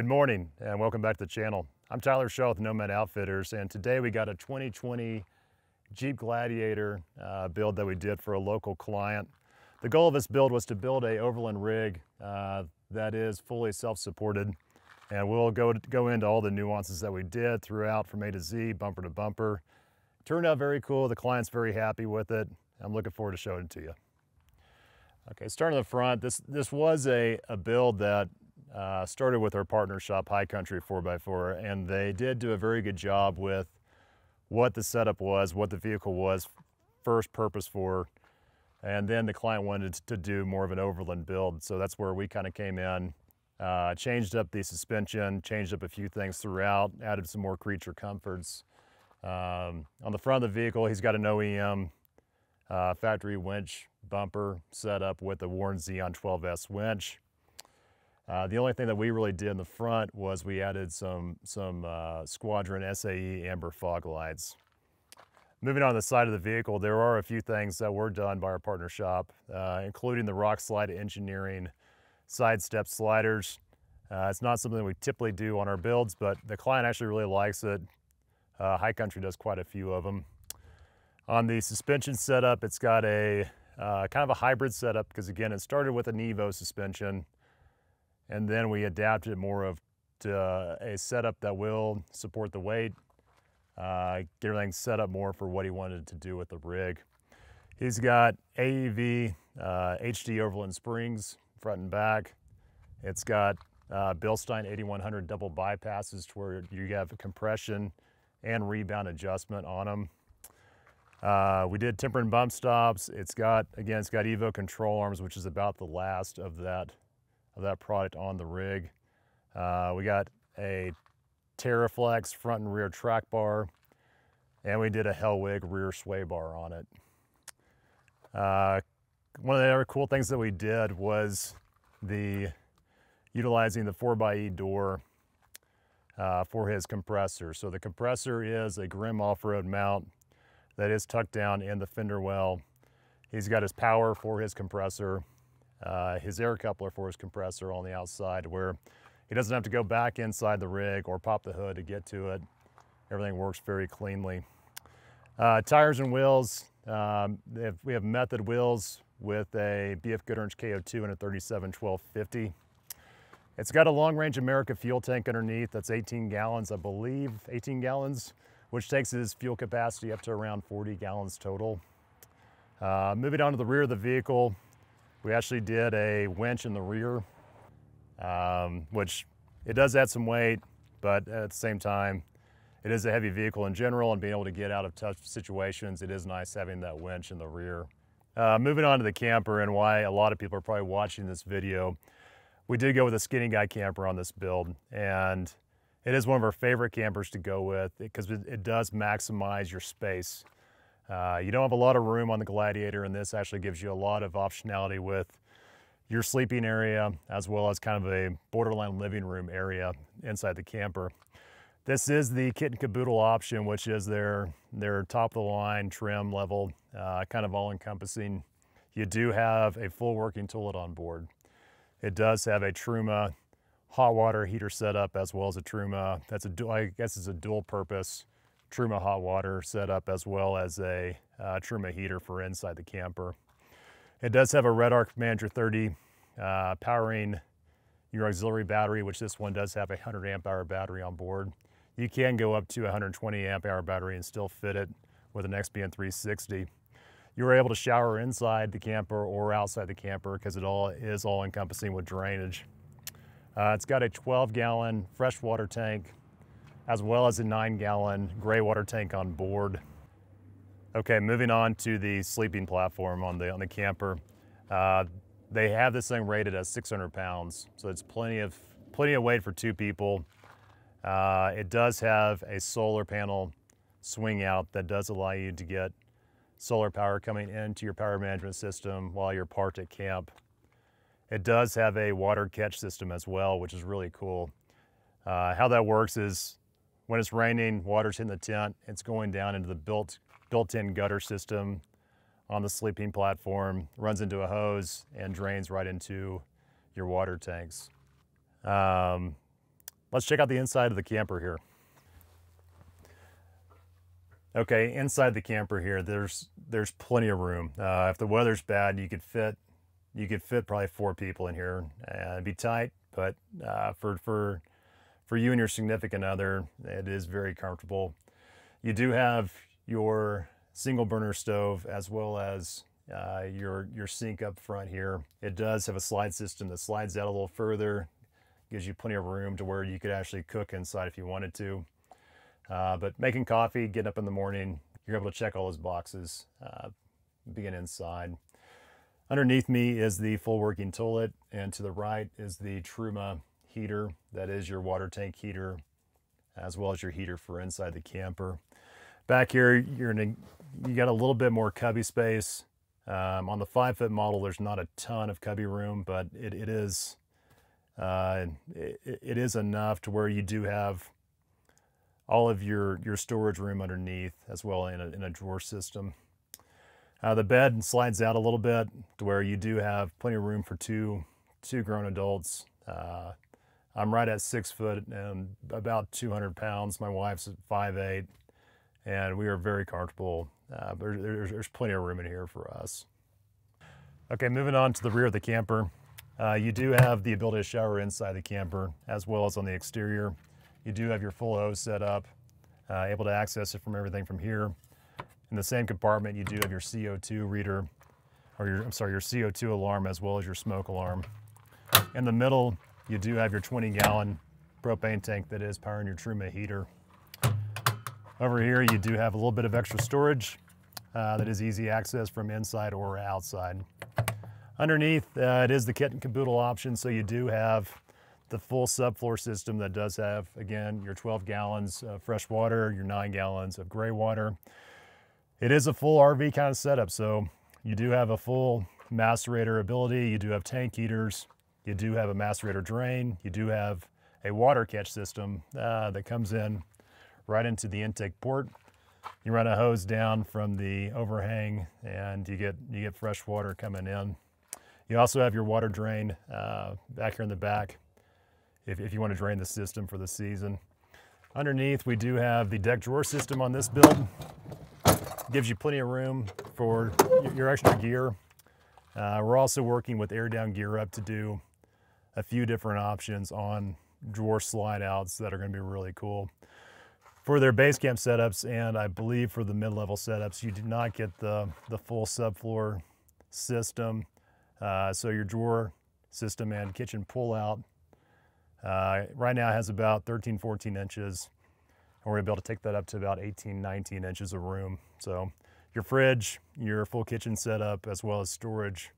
Good morning and welcome back to the channel. I'm Tyler Shaw with Nomad Outfitters and today we got a 2020 Jeep Gladiator uh, build that we did for a local client. The goal of this build was to build a overland rig uh, that is fully self-supported and we'll go, go into all the nuances that we did throughout from A to Z, bumper to bumper. Turned out very cool, the client's very happy with it. I'm looking forward to showing it to you. Okay, starting in the front, this, this was a, a build that uh, started with our partner shop, High Country 4x4, and they did do a very good job with what the setup was, what the vehicle was first purpose for, and then the client wanted to do more of an overland build. So that's where we kind of came in, uh, changed up the suspension, changed up a few things throughout, added some more creature comforts. Um, on the front of the vehicle, he's got an OEM uh, factory winch bumper set up with a Warn Zeon 12S winch. Uh, the only thing that we really did in the front was we added some, some uh, Squadron SAE amber fog lights. Moving on the side of the vehicle, there are a few things that were done by our partner shop, uh, including the Rockslide Engineering side step sliders. Uh, it's not something we typically do on our builds, but the client actually really likes it. Uh, High Country does quite a few of them. On the suspension setup, it's got a uh, kind of a hybrid setup because again, it started with an Evo suspension and then we adapted more of to uh, a setup that will support the weight, uh, get everything set up more for what he wanted to do with the rig. He's got AEV uh, HD overland springs front and back. It's got uh, Bilstein 8100 double bypasses to where you have compression and rebound adjustment on them. Uh, we did temper and bump stops. It's got, again, it's got Evo control arms, which is about the last of that of that product on the rig. Uh, we got a TeraFlex front and rear track bar, and we did a Hellwig rear sway bar on it. Uh, one of the other cool things that we did was the utilizing the 4xe door uh, for his compressor. So the compressor is a Grimm off-road mount that is tucked down in the fender well. He's got his power for his compressor uh, his air coupler for his compressor on the outside where he doesn't have to go back inside the rig or pop the hood to get to it. Everything works very cleanly. Uh, tires and wheels, um, have, we have method wheels with a BF Goodrich KO2 and a 371250. It's got a long range America fuel tank underneath that's 18 gallons, I believe, 18 gallons, which takes his fuel capacity up to around 40 gallons total. Uh, moving on to the rear of the vehicle, we actually did a winch in the rear, um, which it does add some weight, but at the same time, it is a heavy vehicle in general and being able to get out of tough situations, it is nice having that winch in the rear. Uh, moving on to the camper and why a lot of people are probably watching this video, we did go with a skinny guy camper on this build and it is one of our favorite campers to go with because it, it does maximize your space. Uh, you don't have a lot of room on the Gladiator and this actually gives you a lot of optionality with your sleeping area as well as kind of a borderline living room area inside the camper. This is the kit and caboodle option, which is their, their top of the line trim level, uh, kind of all encompassing. You do have a full working toilet on board. It does have a Truma hot water heater setup as well as a Truma. That's a, I guess it's a dual purpose Truma hot water setup as well as a uh, Truma heater for inside the camper. It does have a RedArc Manager 30 uh, powering your auxiliary battery, which this one does have a 100 amp hour battery on board. You can go up to a 120 amp hour battery and still fit it with an XBN 360. You are able to shower inside the camper or outside the camper because it all is all encompassing with drainage. Uh, it's got a 12 gallon freshwater tank as well as a nine gallon gray water tank on board. Okay, moving on to the sleeping platform on the, on the camper. Uh, they have this thing rated at 600 pounds, so it's plenty of, plenty of weight for two people. Uh, it does have a solar panel swing out that does allow you to get solar power coming into your power management system while you're parked at camp. It does have a water catch system as well, which is really cool. Uh, how that works is when it's raining, water's in the tent, it's going down into the built, built-in gutter system on the sleeping platform, runs into a hose and drains right into your water tanks. Um, let's check out the inside of the camper here. Okay, inside the camper here, there's there's plenty of room. Uh, if the weather's bad, you could fit you could fit probably four people in here. Uh, it'd be tight, but uh, for for for you and your significant other, it is very comfortable. You do have your single burner stove as well as uh, your your sink up front here. It does have a slide system that slides out a little further, gives you plenty of room to where you could actually cook inside if you wanted to. Uh, but making coffee, getting up in the morning, you're able to check all those boxes, uh, being inside. Underneath me is the full working toilet, and to the right is the Truma heater. That is your water tank heater, as well as your heater for inside the camper. Back here, you're in you got a little bit more cubby space. Um, on the five foot model, there's not a ton of cubby room, but it, it is uh, it, it is enough to where you do have all of your, your storage room underneath as well in a, in a drawer system. Uh, the bed slides out a little bit to where you do have plenty of room for two, two grown adults. Uh, I'm right at six foot and about 200 pounds. My wife's five eight, and we are very comfortable. Uh, there's, there's plenty of room in here for us. Okay, moving on to the rear of the camper. Uh, you do have the ability to shower inside the camper as well as on the exterior. You do have your full hose set up, uh, able to access it from everything from here. In the same compartment, you do have your CO2 reader, or your, I'm sorry, your CO2 alarm as well as your smoke alarm. In the middle, you do have your 20 gallon propane tank that is powering your Truma heater. Over here, you do have a little bit of extra storage uh, that is easy access from inside or outside. Underneath, uh, it is the kit and caboodle option, so you do have the full subfloor system that does have, again, your 12 gallons of fresh water, your nine gallons of gray water. It is a full RV kind of setup, so you do have a full macerator ability, you do have tank heaters, you do have a macerator drain, you do have a water catch system uh, that comes in right into the intake port. You run a hose down from the overhang and you get, you get fresh water coming in. You also have your water drain uh, back here in the back if, if you want to drain the system for the season. Underneath, we do have the Decked drawer system on this build. Gives you plenty of room for your extra gear. Uh, we're also working with Air Down Gear Up to do a few different options on drawer slide outs that are going to be really cool. For their base camp setups and I believe for the mid-level setups, you do not get the, the full subfloor system. Uh, so your drawer system and kitchen pull out uh, right now has about 13, 14 inches. And we're gonna be able to take that up to about 18, 19 inches of room. So your fridge, your full kitchen setup, as well as storage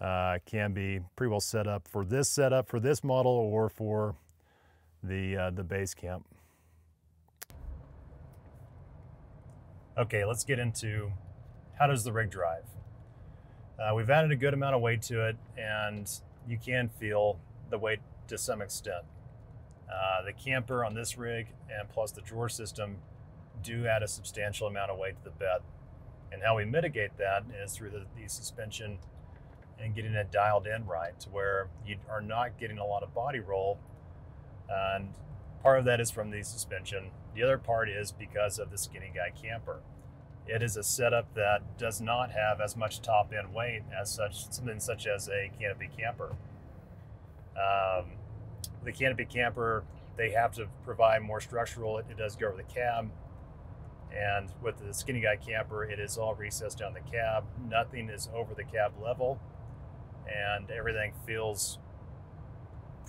uh, can be pretty well set up for this setup, for this model, or for the, uh, the base camp. Okay, let's get into how does the rig drive? Uh, we've added a good amount of weight to it and you can feel the weight to some extent. Uh, the camper on this rig and plus the drawer system do add a substantial amount of weight to the bed. And how we mitigate that is through the, the suspension and getting it dialed in right to where you are not getting a lot of body roll. And part of that is from the suspension. The other part is because of the Skinny Guy camper. It is a setup that does not have as much top end weight as such something such as a canopy camper. Um, the canopy camper, they have to provide more structural. It, it, does go over the cab. And with the Skinny Guy camper, it is all recessed down the cab. Nothing is over the cab level. And everything feels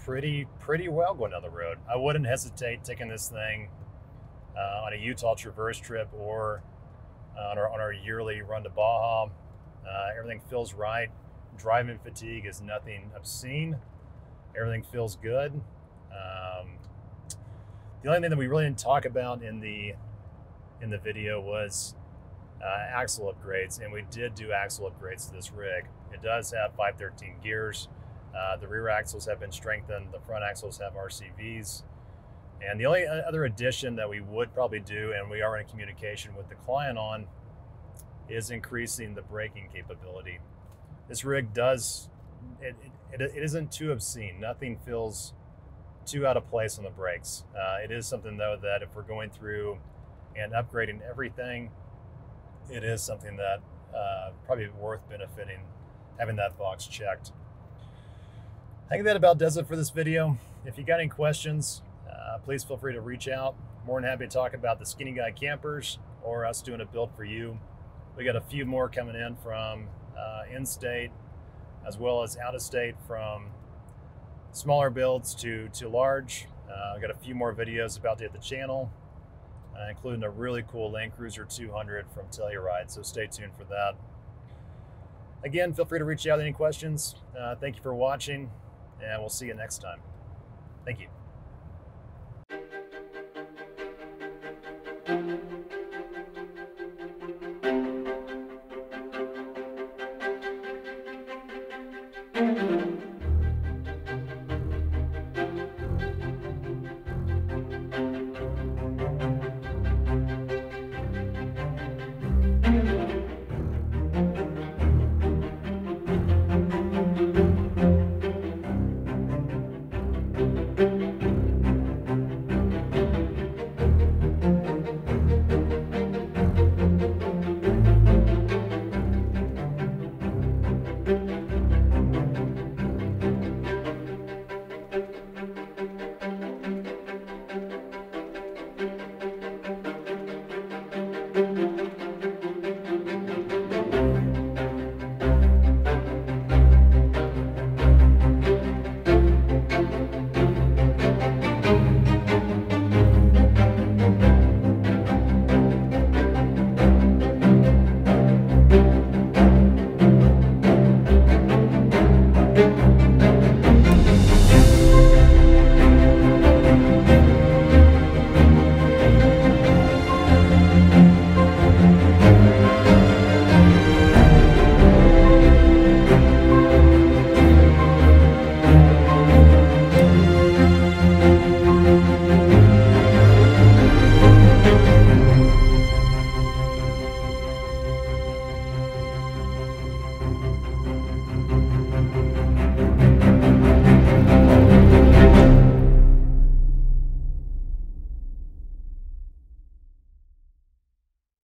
pretty, pretty well going down the road. I wouldn't hesitate taking this thing uh, on a Utah Traverse trip or uh, on, our, on our yearly run to Baja. Uh, everything feels right. Driving fatigue is nothing obscene. Everything feels good. Um, the only thing that we really didn't talk about in the in the video was uh, axle upgrades, and we did do axle upgrades to this rig. It does have 513 gears. Uh, the rear axles have been strengthened. The front axles have RCVs. And the only other addition that we would probably do, and we are in communication with the client on, is increasing the braking capability. This rig does, it, it, it isn't too obscene. Nothing feels too out of place on the brakes. Uh, it is something though that if we're going through and upgrading everything, it is something that uh, probably worth benefiting having that box checked. I think that about does it for this video. If you got any questions, uh, please feel free to reach out. More than happy to talk about the Skinny Guy campers or us doing a build for you. We got a few more coming in from uh, in-state as well as out-of-state from smaller builds to, to large. Uh, I got a few more videos about to hit the channel, uh, including a really cool Land Cruiser 200 from Telluride, so stay tuned for that. Again, feel free to reach out with any questions. Uh, thank you for watching, and we'll see you next time. Thank you.